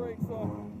brakes on.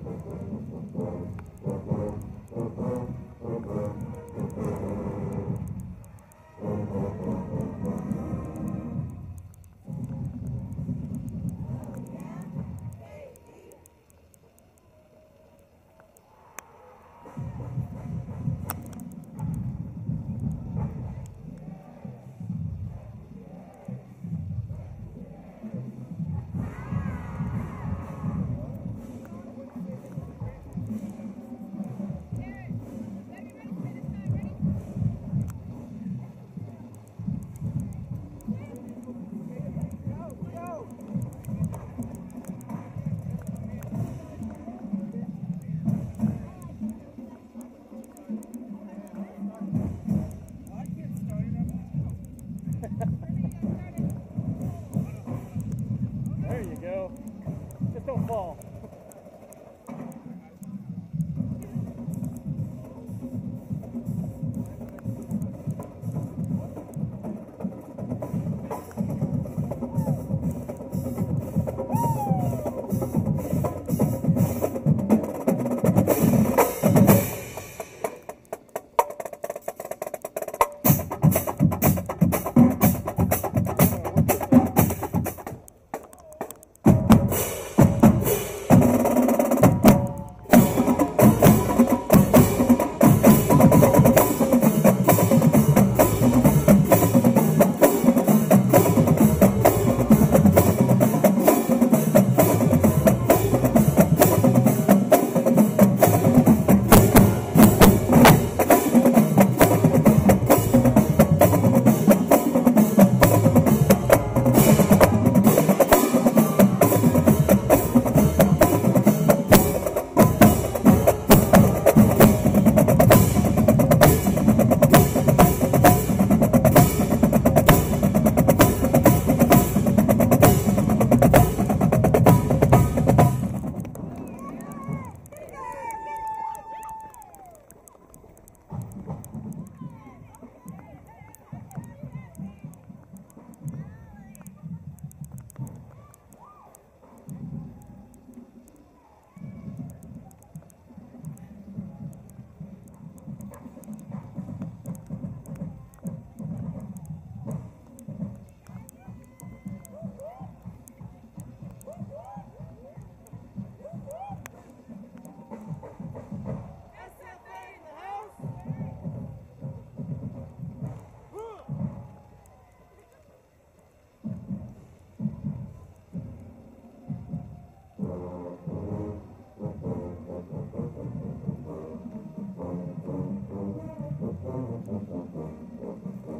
vocês estão bom.